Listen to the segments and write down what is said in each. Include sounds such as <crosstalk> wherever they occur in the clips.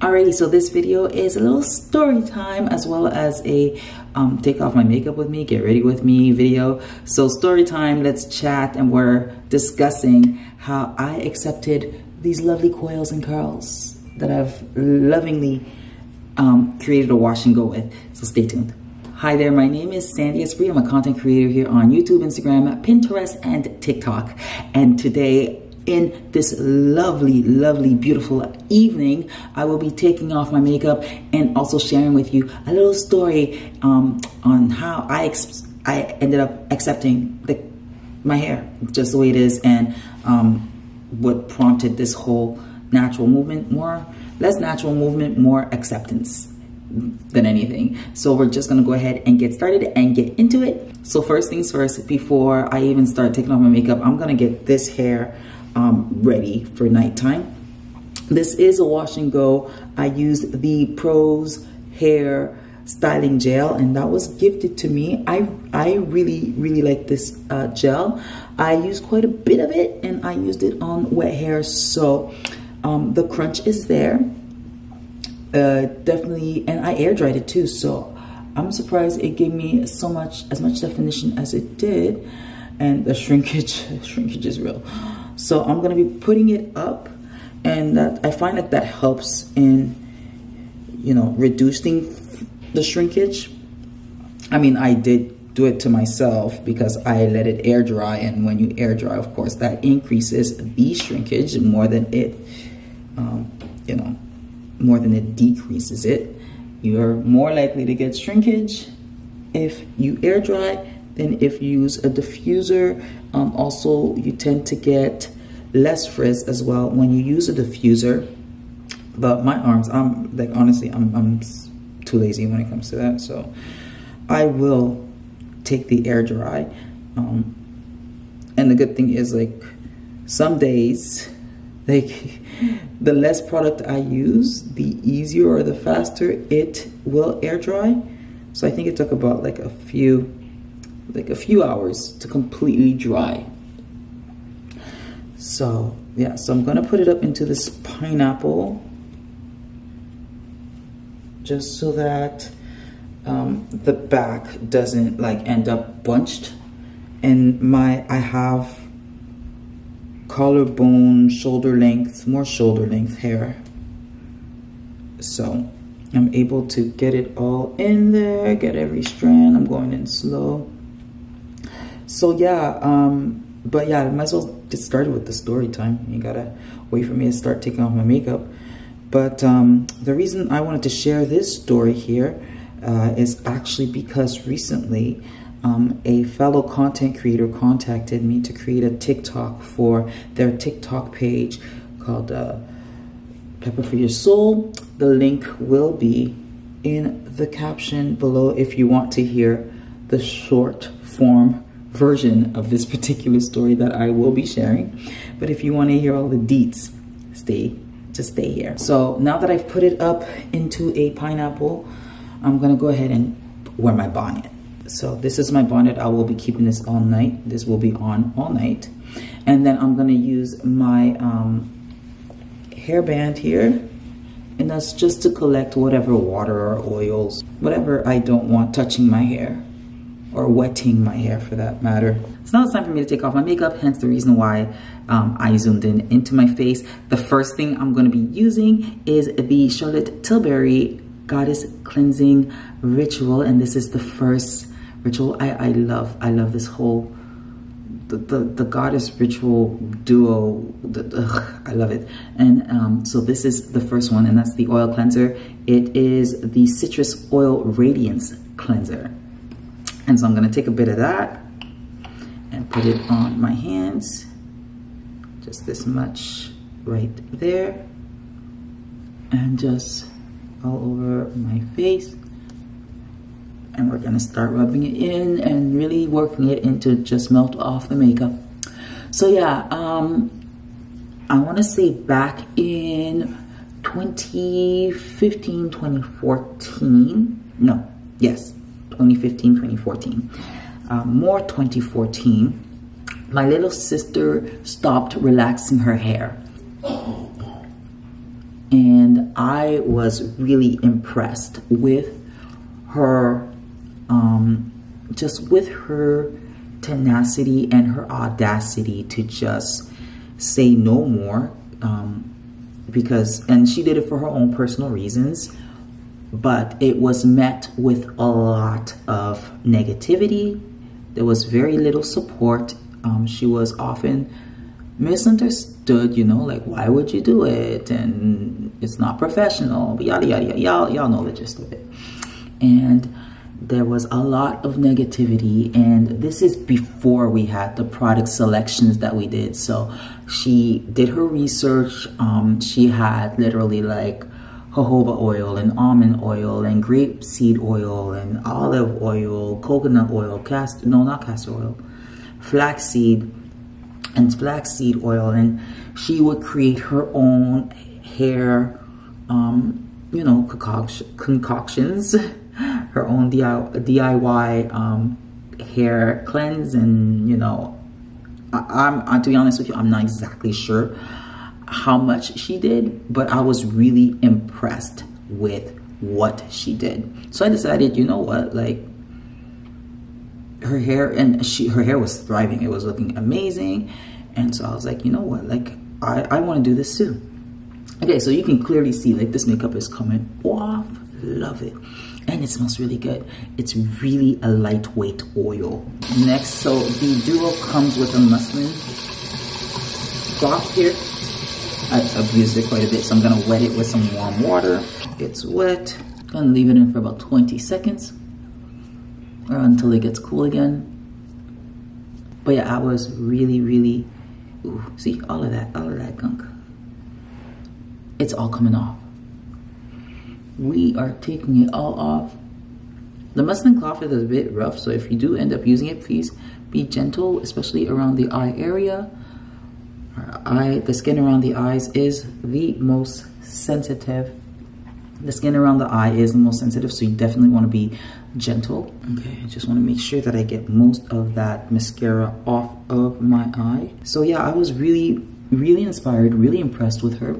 Alrighty, so this video is a little story time as well as a um, take off my makeup with me, get ready with me video. So story time, let's chat and we're discussing how I accepted these lovely coils and curls that I've lovingly um, created a wash and go with. So stay tuned. Hi there, my name is Sandy Esprit. I'm a content creator here on YouTube, Instagram, Pinterest, and TikTok. And today in this lovely, lovely, beautiful evening, I will be taking off my makeup and also sharing with you a little story um, on how I I ended up accepting the, my hair just the way it is and um, what prompted this whole natural movement more, less natural movement, more acceptance than anything. So we're just gonna go ahead and get started and get into it. So first things first, before I even start taking off my makeup, I'm gonna get this hair um, ready for nighttime. This is a wash and go. I used the Prose Hair Styling Gel and that was gifted to me. I, I really, really like this uh, gel. I used quite a bit of it and I used it on wet hair. So um, the crunch is there. Uh, definitely, and I air dried it too. So I'm surprised it gave me so much, as much definition as it did. And the shrinkage, <laughs> shrinkage is real. So I'm gonna be putting it up and that I find that that helps in, you know, reducing the shrinkage. I mean, I did do it to myself because I let it air dry and when you air dry, of course, that increases the shrinkage more than it, um, you know, more than it decreases it. You're more likely to get shrinkage if you air dry than if you use a diffuser. Um, also, you tend to get less frizz as well when you use a diffuser. But my arms, I'm like, honestly, I'm, I'm too lazy when it comes to that. So I will take the air dry. Um, and the good thing is like some days, <laughs> like the less product I use, the easier or the faster it will air dry. So I think it took about like a few like a few hours to completely dry. So yeah, so I'm gonna put it up into this pineapple just so that um, the back doesn't like end up bunched. And my, I have collarbone, shoulder length, more shoulder length hair. So I'm able to get it all in there, get every strand. I'm going in slow so yeah, um, but yeah, I might as well get started with the story time. You gotta wait for me to start taking off my makeup. But um, the reason I wanted to share this story here uh, is actually because recently um, a fellow content creator contacted me to create a TikTok for their TikTok page called uh, Pepper for Your Soul. The link will be in the caption below if you want to hear the short form version of this particular story that I will be sharing. But if you want to hear all the deets, stay, just stay here. So now that I've put it up into a pineapple, I'm gonna go ahead and wear my bonnet. So this is my bonnet. I will be keeping this all night. This will be on all night. And then I'm gonna use my um, hairband here. And that's just to collect whatever water or oils, whatever I don't want touching my hair or wetting my hair for that matter. So now it's time for me to take off my makeup, hence the reason why um, I zoomed in into my face. The first thing I'm gonna be using is the Charlotte Tilbury Goddess Cleansing Ritual, and this is the first ritual. I, I love, I love this whole, the, the, the Goddess Ritual duo, the, ugh, I love it. And um, so this is the first one, and that's the oil cleanser. It is the Citrus Oil Radiance Cleanser. And so I'm gonna take a bit of that and put it on my hands. Just this much right there. And just all over my face. And we're gonna start rubbing it in and really working it into just melt off the makeup. So yeah, um, I wanna say back in 2015, 2014, no, yes, 2015, 2014. Uh, more 2014, my little sister stopped relaxing her hair. and I was really impressed with her, um, just with her tenacity and her audacity to just say no more. Um, because, and she did it for her own personal reasons, but it was met with a lot of negativity. There was very little support. Um, she was often misunderstood, you know, like why would you do it? And it's not professional, yada yada yada. Y'all, y'all know the gist of it. And there was a lot of negativity and this is before we had the product selections that we did so she did her research um, she had literally like jojoba oil and almond oil and grape seed oil and olive oil coconut oil cast no not castor oil flaxseed and flaxseed oil. And she would create her own hair um, you know concoction, concoctions <laughs> her own DIY um, hair cleanse and you know I, am to be honest with you I'm not exactly sure how much she did but I was really impressed with what she did. So I decided you know what like her hair and she her hair was thriving. It was looking amazing. And so I was like you know what like I, I want to do this too. Okay so you can clearly see like this makeup is coming off. Love it. And it smells really good. It's really a lightweight oil. Next so the duo comes with a muslin. Cloth here I've abused it quite a bit so I'm gonna wet it with some warm water. It's wet. I'm gonna leave it in for about 20 seconds or until it gets cool again. But yeah I was really really ooh, see all of that all of that gunk. It's all coming off. We are taking it all off. The muslin cloth is a bit rough, so if you do end up using it, please be gentle, especially around the eye area. Our eye, the skin around the eyes is the most sensitive. The skin around the eye is the most sensitive, so you definitely want to be gentle. Okay, I just want to make sure that I get most of that mascara off of my eye. So yeah, I was really, really inspired, really impressed with her.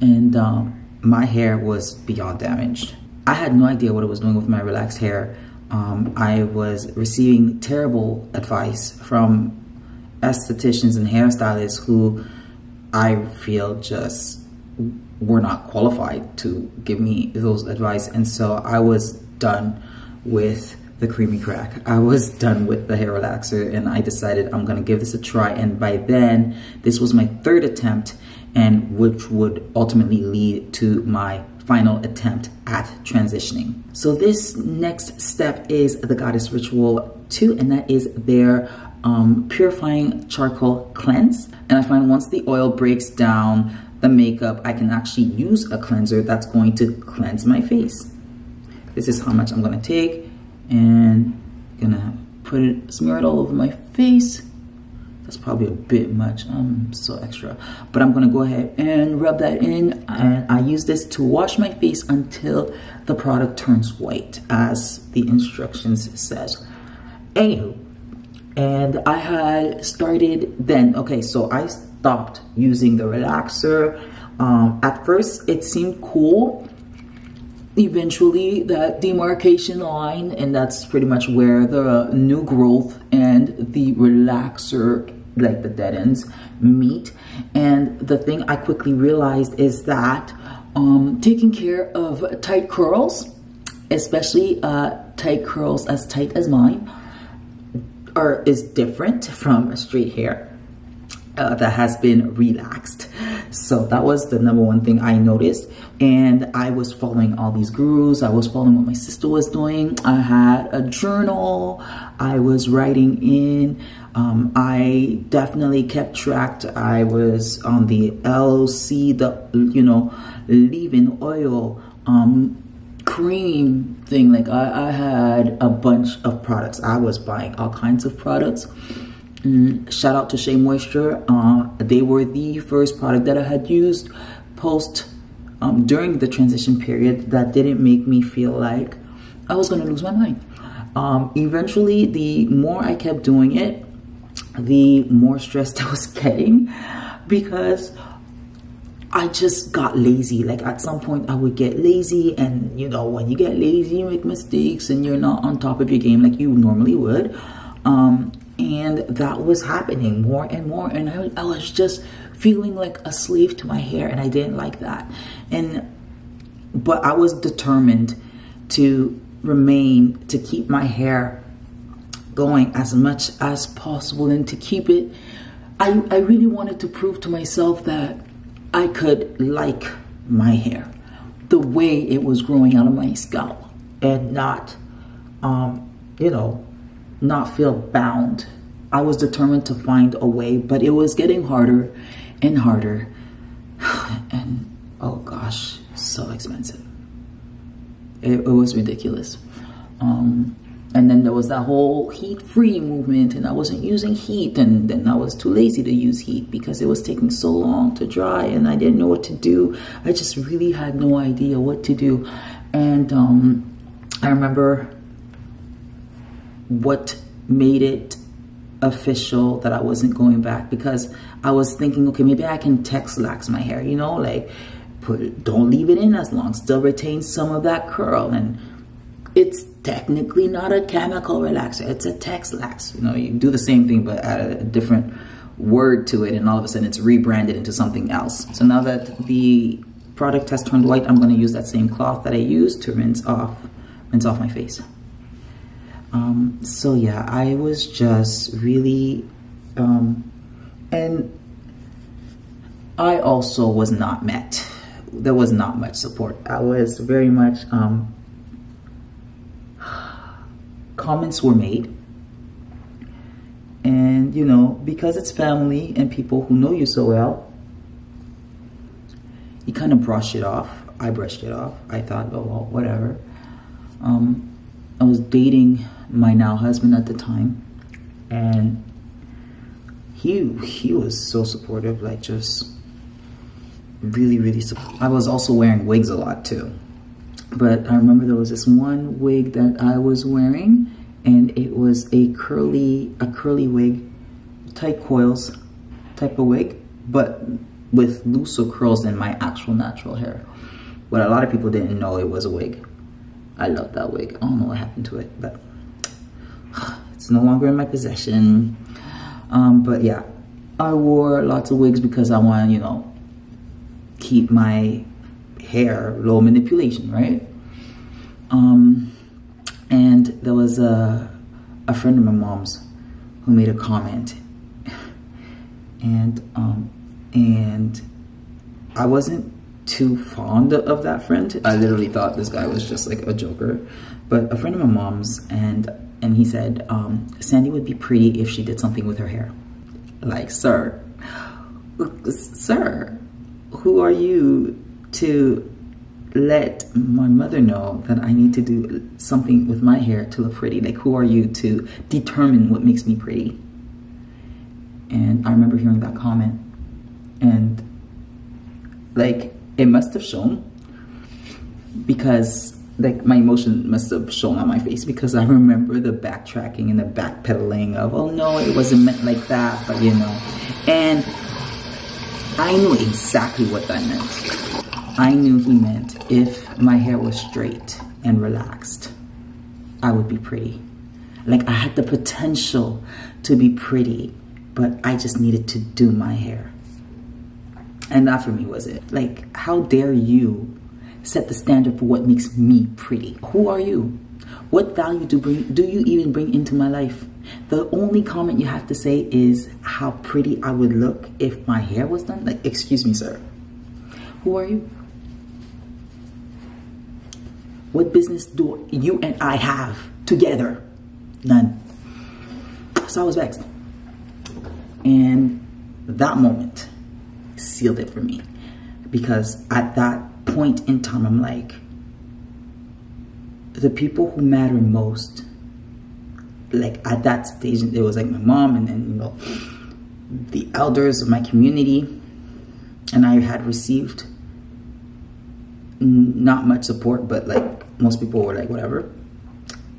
And um, my hair was beyond damaged. I had no idea what it was doing with my relaxed hair. Um, I was receiving terrible advice from estheticians and hairstylists who I feel just were not qualified to give me those advice. And so I was done with the creamy crack. I was done with the hair relaxer and I decided I'm gonna give this a try. And by then, this was my third attempt and which would ultimately lead to my final attempt at transitioning. So this next step is the Goddess Ritual 2 and that is their um, purifying charcoal cleanse. And I find once the oil breaks down the makeup, I can actually use a cleanser that's going to cleanse my face. This is how much I'm gonna take and gonna put it, smear it all over my face that's probably a bit much. I'm so extra. But I'm gonna go ahead and rub that in. And I use this to wash my face until the product turns white, as the instructions says. Anywho, and I had started then, okay, so I stopped using the relaxer. Um, at first, it seemed cool. Eventually, that demarcation line, and that's pretty much where the new growth and the relaxer like the dead ends meet. And the thing I quickly realized is that um, taking care of tight curls, especially uh, tight curls as tight as mine, are is different from a straight hair. Uh, that has been relaxed. So that was the number one thing I noticed. And I was following all these gurus. I was following what my sister was doing. I had a journal. I was writing in um, I definitely kept track. I was on the LC, the you know, leave-in oil um, cream thing. Like I, I had a bunch of products. I was buying all kinds of products. Mm, shout out to Shea Moisture. Uh, they were the first product that I had used post um, during the transition period that didn't make me feel like I was going to lose my mind. Um, eventually, the more I kept doing it, the more <laughs> stressed I was getting because I just got lazy. Like at some point I would get lazy and you know, when you get lazy, you make mistakes and you're not on top of your game like you normally would. Um, and that was happening more and more. And I, I was just feeling like a slave to my hair and I didn't like that. And, but I was determined to remain, to keep my hair going as much as possible and to keep it. I, I really wanted to prove to myself that I could like my hair the way it was growing out of my scalp and not, um, you know, not feel bound. I was determined to find a way, but it was getting harder and harder. <sighs> And oh gosh, so expensive. It, it was ridiculous. Um, and then there was that whole heat free movement and I wasn't using heat and then I was too lazy to use heat because it was taking so long to dry and I didn't know what to do. I just really had no idea what to do. And um, I remember what made it official that I wasn't going back because I was thinking, okay, maybe I can Texlax my hair, you know, like put don't leave it in as long, still retain some of that curl and it's technically not a chemical relaxer. It's a Texlax. You know, you do the same thing, but add a different word to it, and all of a sudden it's rebranded into something else. So now that the product has turned white, I'm going to use that same cloth that I used to rinse off, rinse off my face. Um, so yeah, I was just really, um, and I also was not met. There was not much support. I was very much um, comments were made. And, you know, because it's family and people who know you so well, you kind of brush it off. I brushed it off. I thought, oh, well, whatever. Um, I was dating my now husband at the time. And he he was so supportive, like just really, really supportive. I was also wearing wigs a lot too. But I remember there was this one wig that I was wearing and it was a curly, a curly wig, tight coils type of wig, but with looser curls than my actual natural hair. But a lot of people didn't know it was a wig. I love that wig. I don't know what happened to it, but <sighs> it's no longer in my possession. Um, but yeah, I wore lots of wigs because I want you know, keep my hair low manipulation, right? Um, and there was a, a friend of my mom's who made a comment. And, um, and I wasn't too fond of that friend. I literally thought this guy was just like a joker. But a friend of my mom's and and he said, um, Sandy would be pretty if she did something with her hair. Like, sir, <gasps> sir, who are you to let my mother know that I need to do something with my hair to look pretty. Like, who are you to determine what makes me pretty? And I remember hearing that comment, and like, it must have shown because like my emotion must have shown on my face because I remember the backtracking and the backpedaling of, oh no, it wasn't meant like that, but you know. And I knew exactly what that meant. I knew he meant if my hair was straight and relaxed, I would be pretty. Like I had the potential to be pretty, but I just needed to do my hair. And that for me was it. Like, how dare you set the standard for what makes me pretty? Who are you? What value do bring do you even bring into my life? The only comment you have to say is how pretty I would look if my hair was done. Like, excuse me, sir. Who are you? What business do you and I have together? None. So I was vexed. And that moment sealed it for me. Because at that point in time, I'm like, the people who matter most, like at that stage, it was like my mom and then, you know, the elders of my community. And I had received not much support, but like most people were like, whatever.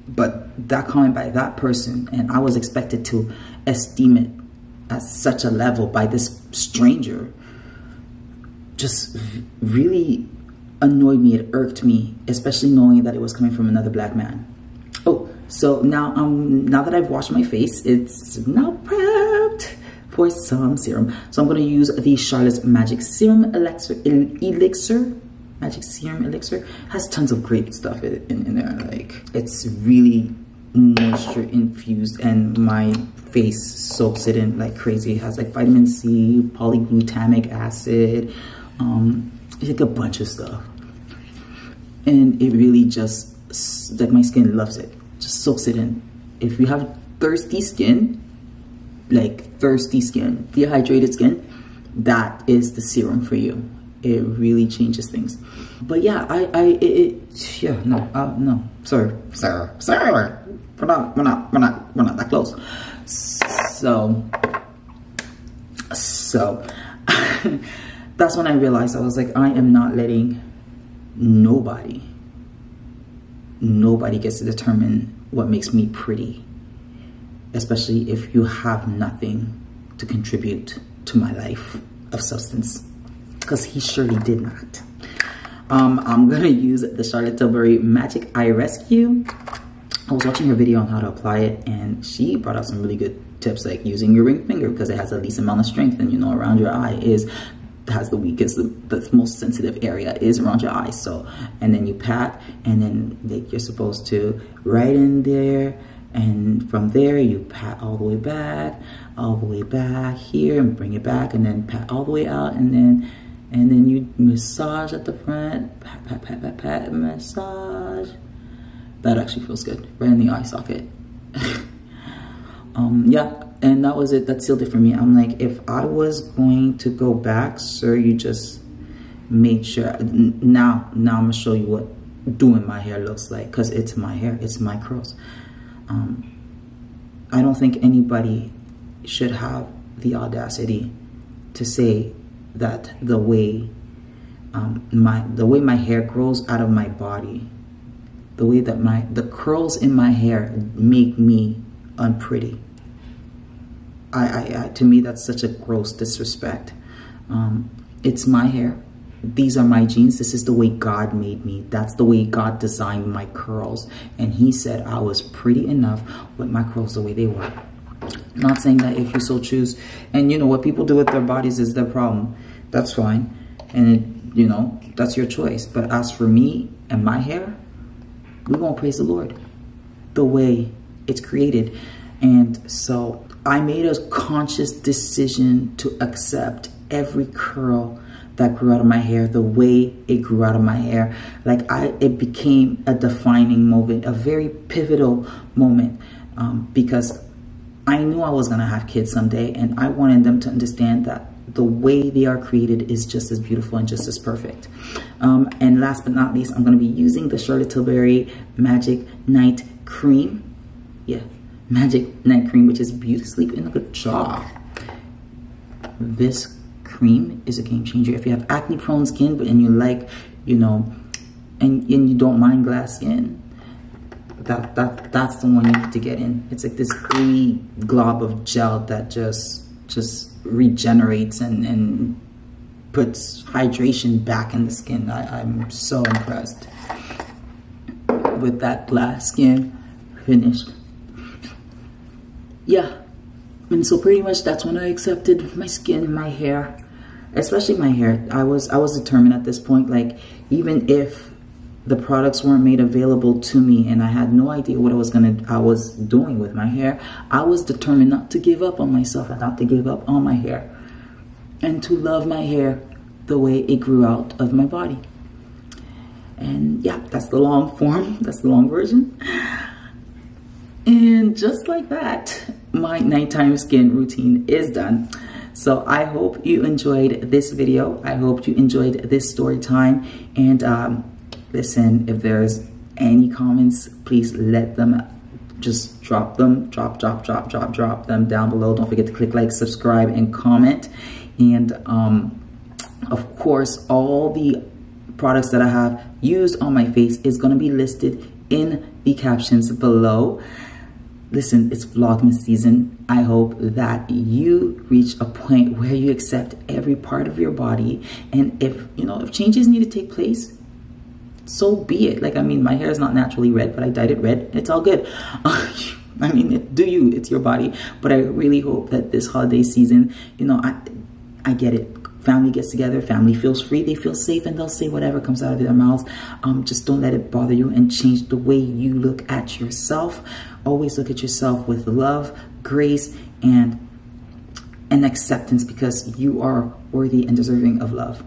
But that comment by that person, and I was expected to esteem it at such a level by this stranger. just really annoyed me. It irked me, especially knowing that it was coming from another black man. Oh, so now um now that I've washed my face, it's now prepped for some serum. So I'm gonna use the Charlotte's Magic Serum Elixir, Elixir Magic Serum Elixir. Has tons of great stuff in, in, in there. Like it's really moisture infused and my face soaks it in like crazy. It has like vitamin C, polyglutamic acid, um, like a bunch of stuff. And it really just, like my skin loves it, just soaks it in. If you have thirsty skin, like thirsty skin, dehydrated skin, that is the serum for you. It really changes things. But yeah, I, I, it, it yeah, no, uh, no, sorry, sorry, sorry. We're not, we're not, we're not, we're not that close. So, so, <laughs> that's when I realized I was like, I am not letting nobody, nobody gets to determine what makes me pretty, especially if you have nothing to contribute to my life of substance, because he surely did not. Um, I'm gonna use the Charlotte Tilbury Magic Eye Rescue. I was watching her video on how to apply it and she brought out some really good tips like using your ring finger because it has the least amount of strength and you know around your eye is has the weakest the, the, most sensitive area is around your eyes so and then you pat and then like you're supposed to right in there and from there you pat all the way back all the way back here and bring it back and then pat all the way out and then and then you massage at the front. Pat pat pat pat pat. Massage. That actually feels good. Right in the eye socket. <laughs> Um yeah. And that was it. That sealed it for me. I'm like if i was going to go back sir you just made sure. Now now i'm gonna show you what doing my hair looks like because it's my hair. It's my curls. Um i don't think anybody should have the audacity to say that the way um, my the way my hair grows out of my body the way that my the curls in my hair make me unpretty. I, I, I to me that's such a gross disrespect. Um, it's my hair. These are my genes. This is the way God made me. That's the way God designed my curls. And he said I was pretty enough with my curls the way they were. Not saying that if you so choose, and you know what people do with their bodies is their problem. That's fine. And it, you know, that's your choice. But as for me and my hair, we won't praise the Lord the way it's created. And so I made a conscious decision to accept every curl that grew out of my hair, the way it grew out of my hair. Like I, it became a defining moment, a very pivotal moment um, because I knew I was gonna have kids someday and I wanted them to understand that the way they are created is just as beautiful and just as perfect. Um, and last but not least, I'm going to be using the Charlotte Tilbury Magic Night Cream. Yeah, Magic Night Cream, which is Beauty Sleep in a job. This cream is a game changer. If you have acne prone skin, but and you like, you know, and, and you don't mind glass skin, that, that that's the one you need to get in. It's like this gooey glob of gel that just just regenerates and, and puts hydration back in the skin. I, I'm so impressed with that glass skin finished. Yeah, and so pretty much that's when I accepted my skin, my hair, especially my hair. I was I was determined at this point, like even if the products weren't made available to me and I had no idea what I was gonna I was doing with my hair, I was determined not to give up on myself and not to give up on my hair. And to love my hair the way it grew out of my body. And yeah, that's the long <laughs> form, that's the long version. And just like that, my nighttime skin routine is done. So I hope you enjoyed this video. I hope you enjoyed this story time. And um, listen, if there's any comments, please let them just drop them, drop, drop, drop, drop, drop them down below. Don't forget to click like, subscribe, and comment. And um, of course, all the products that I have used on my face is going to be listed in the captions below. listen, it's Vlogmas season. I hope that you reach a point where you accept every part of your body. And if, you know, if changes need to take place, so be it. Like, I mean, my hair is not naturally red, but I dyed it red. It's all good. <laughs> I mean, it, do you, it's your body. But I really hope that this holiday season, you know, I, I get it family gets together, family feels free, they feel safe, and they'll say whatever comes out of their mouths. Um, just don't let it bother you and change the way you look at yourself. Always look at yourself with love, grace, and and acceptance because you are worthy and deserving of love.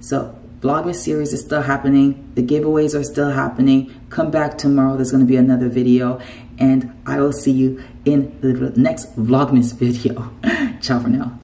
So Vlogmas series is still happening. The giveaways are still happening. Come back tomorrow. There's going to be another video. And I will see you in the next Vlogmas video. <laughs> Ciao for now.